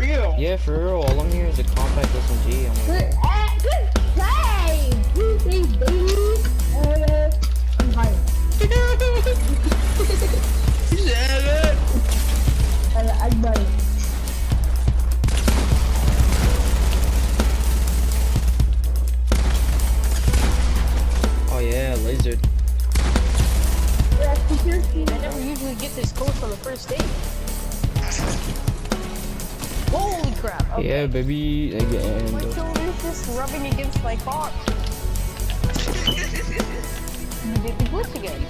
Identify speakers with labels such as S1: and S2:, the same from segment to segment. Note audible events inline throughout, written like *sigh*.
S1: real.
S2: Yeah, for real. All I'm here is a compact SMG. I'm
S1: Good, uh, good play. Good play, baby. Uh, I'm fired. Uh, I'm fired.
S3: Crap. Okay.
S2: Yeah, baby.
S3: My
S2: Again.
S3: shoulder's just rubbing against my box. *laughs* you did the glitch again.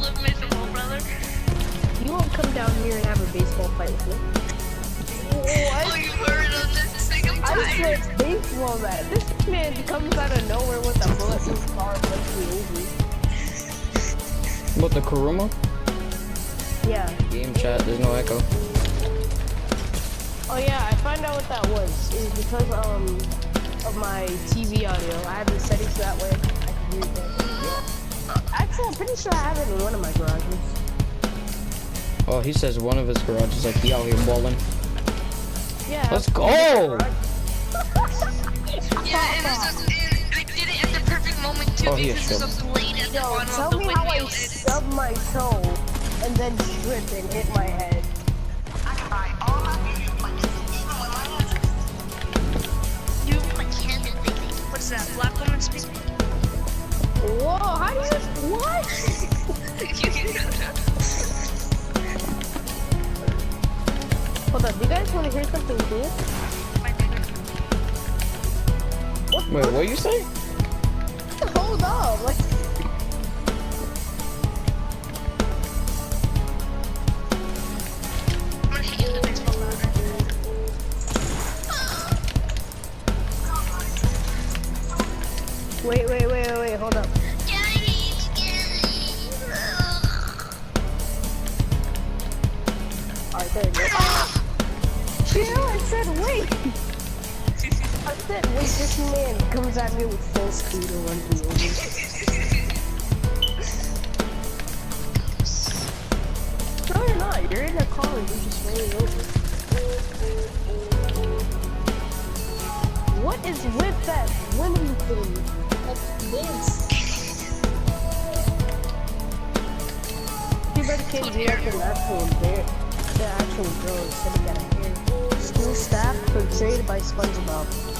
S4: Live miserable, brother.
S3: You won't come down here and have a baseball fight with me.
S4: Oh, you heard of this thing? I'm
S3: I said baseball man. This man comes out of nowhere with a bulletproof car and runs me over.
S2: What the Kuruma?
S3: Yeah.
S2: Game chat. There's no echo.
S3: Oh yeah, I found out what that was. It was because um of my TV audio. I have the settings that way I can hear it. Actually, I'm pretty sure I have it in one of my garages.
S2: Oh, he says one of his garages like he out here balling.
S3: Yeah.
S2: Let's go.
S4: Yeah, and this is, and I did it at the perfect moment too
S2: Oh, he
S4: because
S2: is
S4: there's a blade at the
S3: Yo,
S4: bottom
S3: tell
S4: of the
S3: me how I
S4: windmill. and it's-
S3: stubbed my toe and then tripped and hit my head.
S4: You like handed thing. What's that? Black woman speaking.
S3: Whoa, how do you what? Hold up, do you guys want to hear something cool?
S2: Wait, what are you say? *laughs*
S3: Hold up, like comes at me with full speed and runs me over. No, you're not. You're in a car and you're just rolling over. What is with that swimming thing? That's this. You better change the up an actual bear. The actual girl instead of that hair. School staff portrayed by SpongeBob.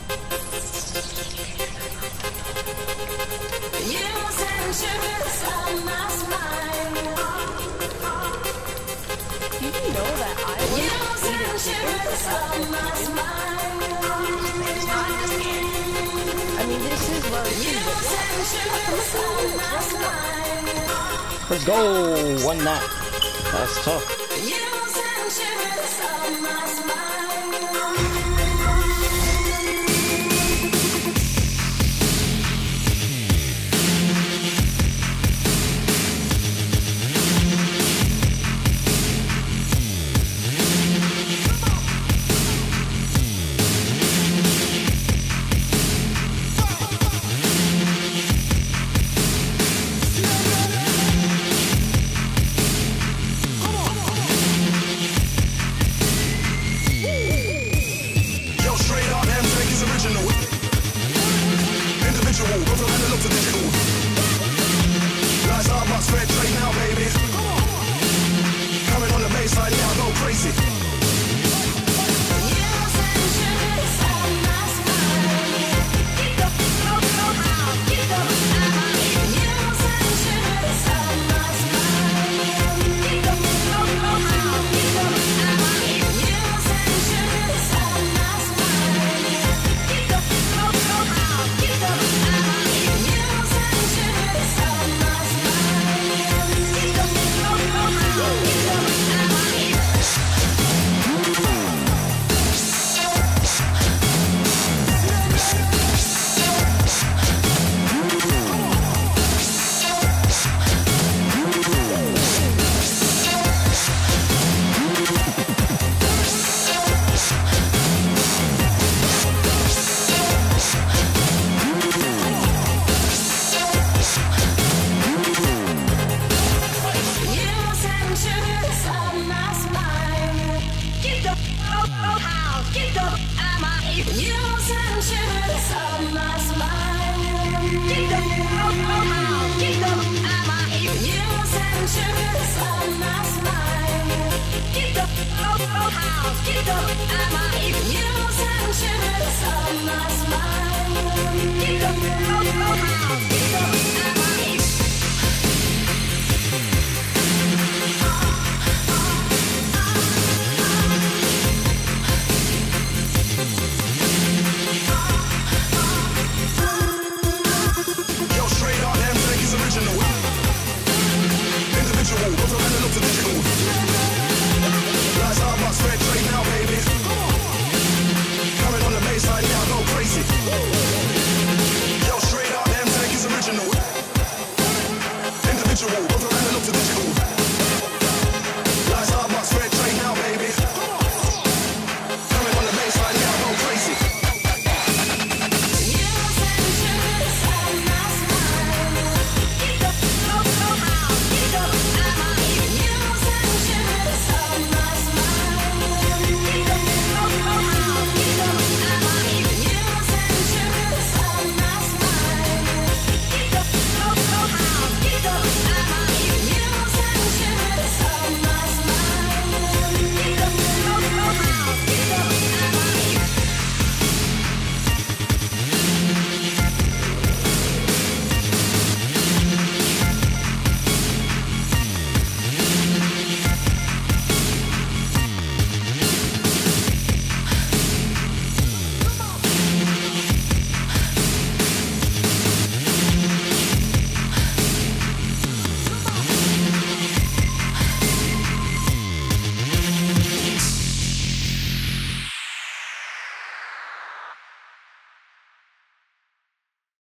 S2: Let's *laughs* go. One knot. That's tough.
S5: Keep